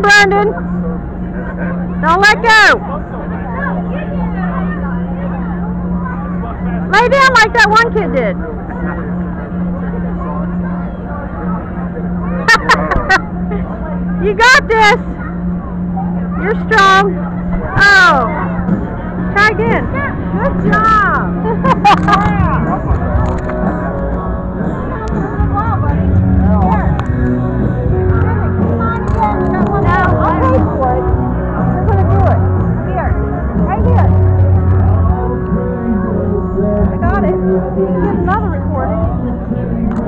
Brendan. Don't let go. Lay down like that one kid did. you got this. You're strong. Oh. Try again. Good job. Another recording.